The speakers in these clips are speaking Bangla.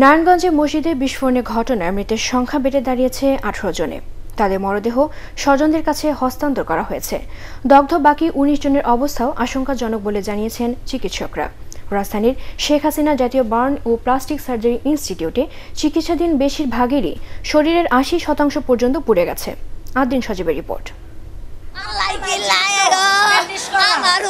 নারায়ণগঞ্জে মসজিদে বিস্ফোরণের ঘটনায় মৃতের সংখ্যা বেড়ে দাঁড়িয়েছে আঠারো জনে। তাদের মরদেহ স্বজনদের কাছে হস্তান্তর করা হয়েছে। দগ্ধ বাকি উনিশ জনের অবস্থাও আশঙ্কাজনক বলে জানিয়েছেন চিকিৎসকরা। রাজধানীর শেখ হাসিনা জাতীয় বার্ন ও প্লাস্টিক সার্জারি ইনস্টিটিউটে চিকিৎসাধীন বেশিরভাগেরই শরীরের আশি শতাংশ পর্যন্ত পুড়ে গেছে। আদিন সজীবের রিপোর্ট। আমার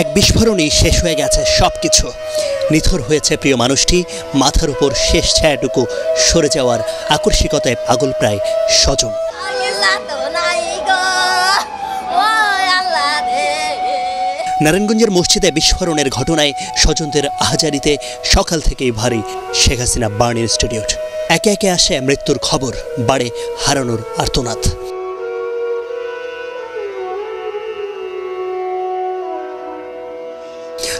এক বিস্ফোরণেই শেষ হয়ে গেছে সবকিছু। নিথর হয়েছে প্রিয় মানুষটি, মাথার উপর শেষ ছায়াটুকু সরে যাওয়ার আকস্মিকতায় পাগল প্রায় স্বজন। নারায়ণগঞ্জের মসজিদে বিস্ফোরণের ঘটনায় স্বজনদের আহাজারিতে সকাল থেকেই ভারী শেখ হাসিনা বার্ন ইনস্টিটিউট একে একে আসে মৃত্যুর খবর, বাড়ে হারানোর আর্তনাদ।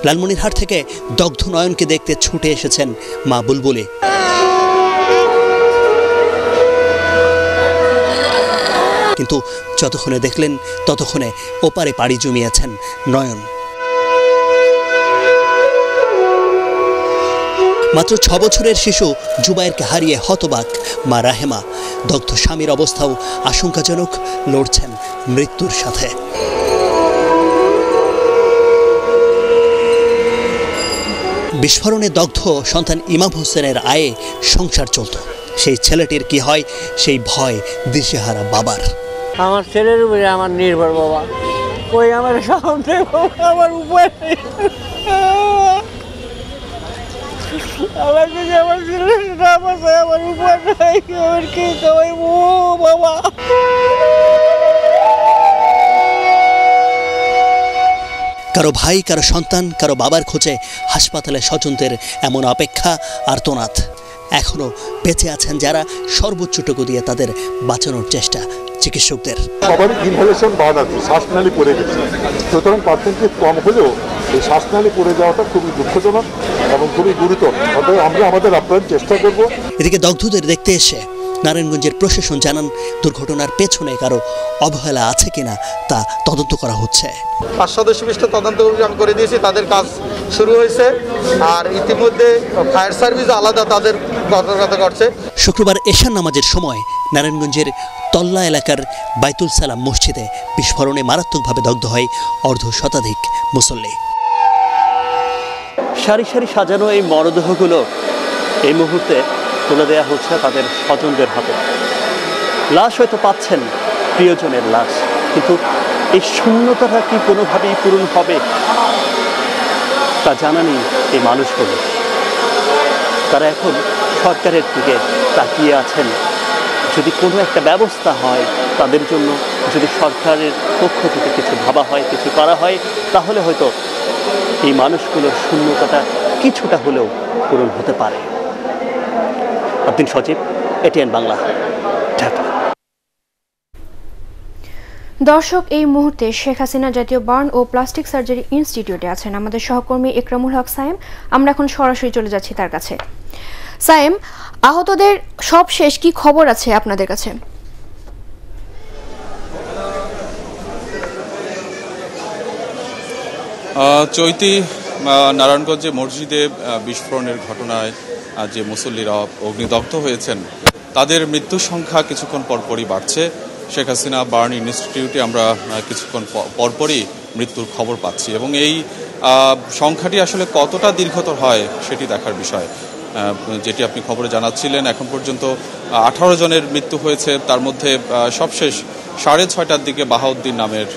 লালমনিরহাট থেকে দগ্ধ নয়নকে দেখতে ছুটে এসেছেন মা বুলবুলি। কিন্তু যতক্ষণে দেখলেন, ততক্ষণে ওপারে পাড়ি জমিয়েছেন নয়ন। মাত্র ছ বছরের শিশু জুবাইরকে হারিয়ে হতবাক মা রাহেমা। দগ্ধ স্বামীর অবস্থাও আশঙ্কাজনক লড়ছেন মৃত্যুর সাথে। বিস্ফোরণে দগ্ধ সন্তান ইমাম হোসেনের আয়ে সংসার চলত। সেই ছেলেটির কি হয়? সেই ভয় দিশেহারা বাবার। আমার ছেলের উপরে আমার নির্ভর বাবা। ওই আমার আমার নেই আমার নাই। আমার কি বাবা। কারও ভাই কারও সন্তান কারও বাবার খোঁজে হাসপাতালে স্বজনদের এমন অপেক্ষা আর্তনাদ এখনও বেঁচে আছেন যারা সর্বোচ্চটুকু দিয়ে তাদের বাঁচানোর চেষ্টা চিকিৎসকদের। সবারই ইনহেলেশন বাদ আছে শ্বাসনালী পড়ে গেছে। সুতরাং পার্সেন্টেজ কম হলেও এই শ্বাসনালী পড়ে যাওয়াটা খুবই দুঃখজনক এবং খুবই গুরুতর। অতএব আমরা আমাদের আপ্রাণ চেষ্টা করব। এদিকে দগ্ধদের দেখতে এসে নারায়ণগঞ্জের প্রশাসন জানান দুর্ঘটনার পেছনে কারও অবহেলা আছে কিনা তা তদন্ত করা হচ্ছে। পাঁচ সদস্য বিশিষ্ট তদন্ত অভিযান করে দিয়েছি তাদের কাজ শুরু হয়েছে। আর ইতিমধ্যে ফায়ার সার্ভিস আলাদা তাদের তদারকতা করছে শুক্রবার এশার নামাজের সময় নারায়ণগঞ্জের তল্লা এলাকার বাইতুল সালাম মসজিদে বিস্ফোরণে মারাত্মকভাবে দগ্ধ হয় অর্ধ শতাধিক মুসল্লি। সারি সারি সাজানো এই মরদেহগুলো এই মুহূর্তে তুলে দেওয়া হচ্ছে তাদের স্বজনদের হাতে। লাশ হয়তো পাচ্ছেন প্রিয়জনের লাশ, কিন্তু এই শূন্যতাটা কি কোনোভাবেই পূরণ হবে তা জানা নেই এই মানুষগুলো। তারা এখন সরকারের দিকে তাকিয়ে আছেন। যদি কোনো একটা ব্যবস্থা হয় তাদের জন্য, যদি সরকারের পক্ষ থেকে কিছু ভাবা হয়, কিছু করা হয়, তাহলে হয়তো এই মানুষগুলোর শূন্যতাটা কিছুটা হলেও পূরণ হতে পারে। আব্দিন সচিব এটিএন বাংলা। ঢাকা। দর্শক এই মুহূর্তে শেখ হাসিনা জাতীয় বার্ন ও প্লাস্টিক সার্জারি ইনস্টিটিউটে আছেন আমাদের সহকর্মী একরামুল হক সায়েম। আমরা এখন সরাসরি চলে যাচ্ছি তার কাছে। সায়েম আহতদের সব শেষ কি খবর আছে আপনাদের কাছে? চৈতি নারায়ণগঞ্জে মসজিদে বিস্ফোরণের ঘটনায় যে মুসল্লিরা অগ্নিদগ্ধ হয়েছেন, তাদের মৃত্যুর সংখ্যা কিছুক্ষণ পরপরই বাড়ছে। শেখ হাসিনা বার্ন ইনস্টিটিউটে আমরা কিছুক্ষণ পরপরই মৃত্যুর খবর পাচ্ছি এবং এই সংখ্যাটি আসলে কতটা দীর্ঘতর হয় সেটি দেখার বিষয়। যেটি আপনি খবরে জানাচ্ছিলেন, এখন পর্যন্ত আঠারো জনের মৃত্যু হয়েছে। তার মধ্যে সবশেষ সাড়ে ছয়টার দিকে বাহাউদ্দিন নামের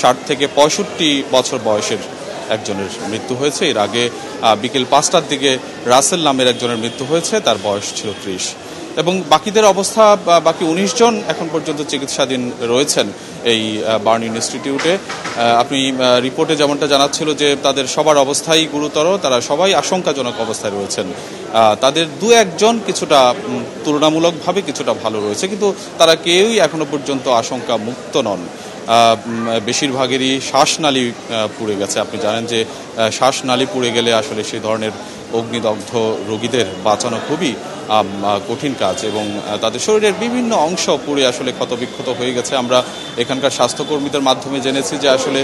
ষাট থেকে পঁয়ষট্টি বছর বয়সের একজনের মৃত্যু হয়েছে। এর আগে বিকেল পাঁচটার দিকে রাসেল নামের একজনের মৃত্যু হয়েছে, তার বয়স ছিল ত্রিশ। এবং বাকিদের অবস্থা বাকি উনিশ জন এখন পর্যন্ত চিকিৎসাধীন রয়েছেন এই বার্ন ইনস্টিটিউটে। আপনি রিপোর্টে যেমনটা জানাচ্ছিল যে তাদের সবার অবস্থাই গুরুতর, তারা সবাই আশঙ্কাজনক অবস্থায় রয়েছেন। তাদের দু একজন কিছুটা তুলনামূলকভাবে কিছুটা ভালো রয়েছে, কিন্তু তারা কেউই এখনও পর্যন্ত আশঙ্কা মুক্ত নন। বেশিরভাগেরই শ্বাসনালী পুড়ে গেছে। আপনি জানেন যে শ্বাসনালি পুড়ে গেলে আসলে সেই ধরনের অগ্নিদগ্ধ রোগীদের বাঁচানো খুবই কঠিন কাজ এবং তাদের শরীরের বিভিন্ন অংশ পুড়ে আসলে ক্ষতবিক্ষত হয়ে গেছে। আমরা এখানকার স্বাস্থ্যকর্মীদের মাধ্যমে জেনেছি যে আসলে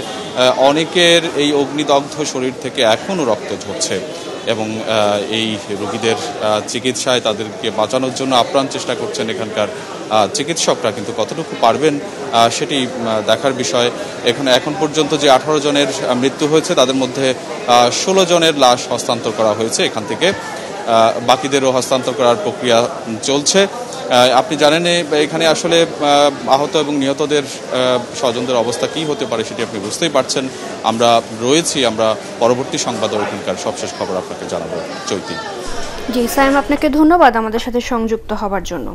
অনেকের এই অগ্নিদগ্ধ শরীর থেকে এখনও রক্ত ঝরছে এবং এই রোগীদের চিকিৎসায় তাদেরকে বাঁচানোর জন্য আপ্রাণ চেষ্টা করছেন এখানকার চিকিৎসকরা। কিন্তু কতটুকু পারবেন সেটি দেখার বিষয়। এখানে এখন পর্যন্ত যে আঠারো জনের মৃত্যু হয়েছে, তাদের মধ্যে ষোলো জনের লাশ হস্তান্তর করা হয়েছে এখান থেকে। বাকিদেরও হস্তান্তর করার প্রক্রিয়া চলছে। আপনি জানেন এখানে আসলে আহত এবং নিহতদের স্বজনদের অবস্থা কি হতে পারে সেটি আপনি বুঝতেই পারছেন। আমরা রয়েছি, আমরা পরবর্তী সংবাদ ওখানকার সবশেষ খবর আপনাকে জানাব চৈতি। জি সাইম আপনাকে ধন্যবাদ আমাদের সাথে সংযুক্ত হবার জন্য।